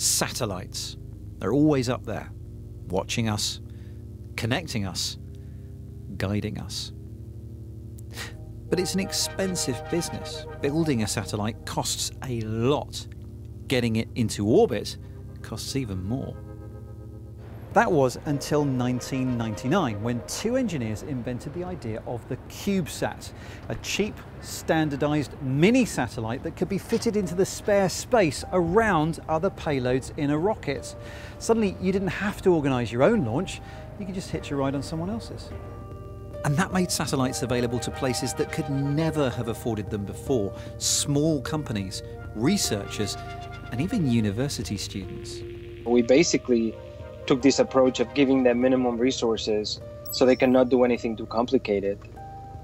Satellites. They're always up there, watching us, connecting us, guiding us. But it's an expensive business. Building a satellite costs a lot. Getting it into orbit costs even more. That was until 1999 when two engineers invented the idea of the CubeSat, a cheap, standardized mini satellite that could be fitted into the spare space around other payloads in a rocket. Suddenly, you didn't have to organize your own launch, you could just hitch a ride on someone else's. And that made satellites available to places that could never have afforded them before small companies, researchers, and even university students. We basically took this approach of giving them minimum resources so they cannot do anything too complicated.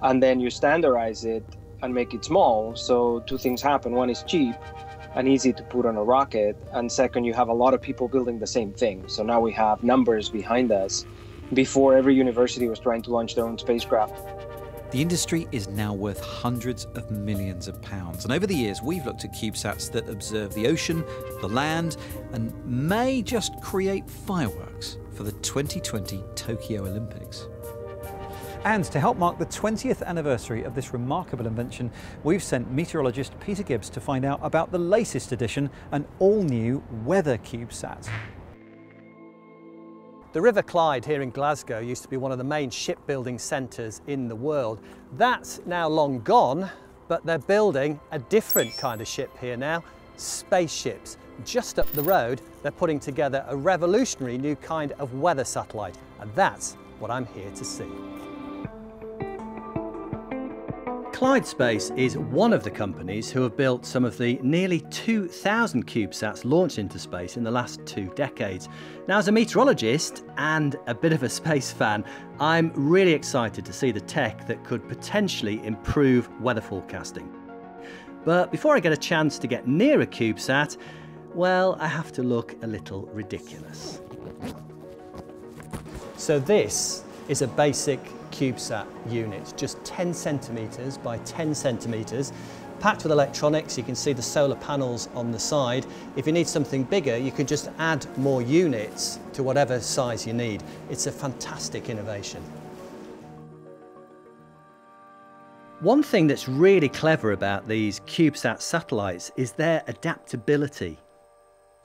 And then you standardize it and make it small. So two things happen. One is cheap and easy to put on a rocket. And second, you have a lot of people building the same thing. So now we have numbers behind us. Before every university was trying to launch their own spacecraft. The industry is now worth hundreds of millions of pounds. And over the years, we've looked at CubeSats that observe the ocean, the land, and may just create fireworks for the 2020 Tokyo Olympics. And to help mark the 20th anniversary of this remarkable invention, we've sent meteorologist Peter Gibbs to find out about the latest edition, an all new weather CubeSat. The River Clyde here in Glasgow used to be one of the main shipbuilding centres in the world. That's now long gone, but they're building a different kind of ship here now, spaceships. Just up the road, they're putting together a revolutionary new kind of weather satellite, and that's what I'm here to see. Clyde Space is one of the companies who have built some of the nearly 2,000 CubeSats launched into space in the last two decades. Now, as a meteorologist and a bit of a space fan, I'm really excited to see the tech that could potentially improve weather forecasting. But before I get a chance to get near a CubeSat, well, I have to look a little ridiculous. So this is a basic CubeSat unit, just 10 centimetres by 10 centimetres, packed with electronics. You can see the solar panels on the side. If you need something bigger, you can just add more units to whatever size you need. It's a fantastic innovation. One thing that's really clever about these CubeSat satellites is their adaptability.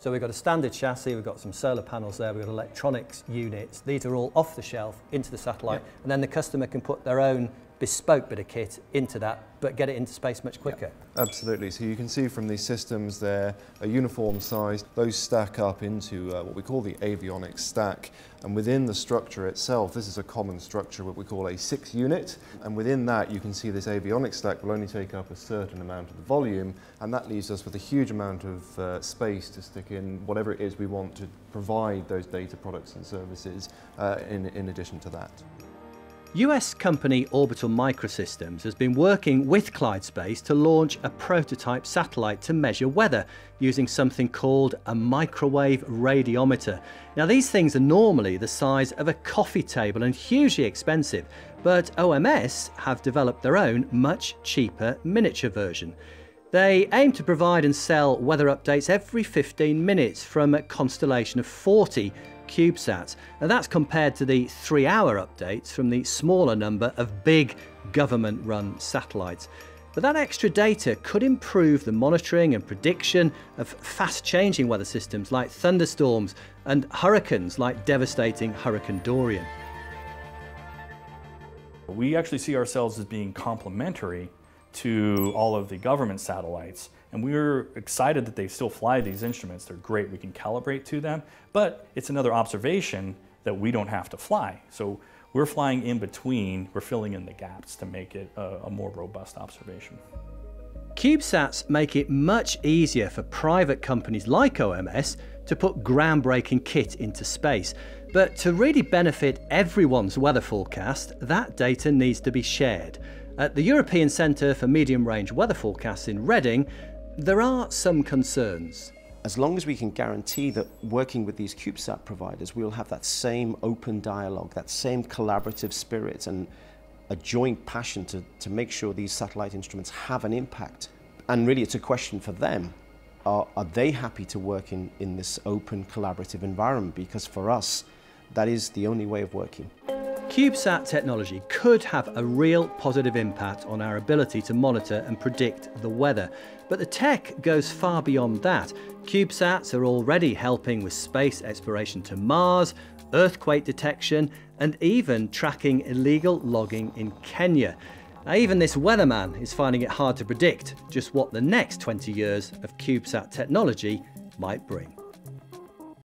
So we've got a standard chassis, we've got some solar panels there, we've got electronics units. These are all off the shelf into the satellite, yeah. and then the customer can put their own bespoke bit of kit into that, but get it into space much quicker. Yeah, absolutely. So you can see from these systems they're a uniform size. Those stack up into uh, what we call the avionics stack. And within the structure itself, this is a common structure, what we call a six unit. And within that, you can see this avionics stack will only take up a certain amount of the volume. And that leaves us with a huge amount of uh, space to stick in whatever it is we want to provide those data products and services uh, in, in addition to that. US company Orbital Microsystems has been working with Clyde Space to launch a prototype satellite to measure weather using something called a microwave radiometer. Now these things are normally the size of a coffee table and hugely expensive, but OMS have developed their own much cheaper miniature version. They aim to provide and sell weather updates every 15 minutes from a constellation of 40 CubeSats. Now that's compared to the three hour updates from the smaller number of big government run satellites. But that extra data could improve the monitoring and prediction of fast changing weather systems like thunderstorms and hurricanes like devastating Hurricane Dorian. We actually see ourselves as being complementary to all of the government satellites and we are excited that they still fly these instruments. They're great. We can calibrate to them, but it's another observation that we don't have to fly. So we're flying in between, we're filling in the gaps to make it a, a more robust observation. CubeSats make it much easier for private companies like OMS to put groundbreaking kit into space. But to really benefit everyone's weather forecast, that data needs to be shared. At the European Centre for Medium Range Weather Forecasts in Reading, there are some concerns. As long as we can guarantee that working with these CubeSat providers, we'll have that same open dialogue, that same collaborative spirit and a joint passion to, to make sure these satellite instruments have an impact. And really it's a question for them are, are they happy to work in, in this open collaborative environment? Because for us, that is the only way of working. CubeSat technology could have a real positive impact on our ability to monitor and predict the weather. But the tech goes far beyond that. CubeSats are already helping with space exploration to Mars, earthquake detection, and even tracking illegal logging in Kenya. Now, even this weatherman is finding it hard to predict just what the next 20 years of CubeSat technology might bring.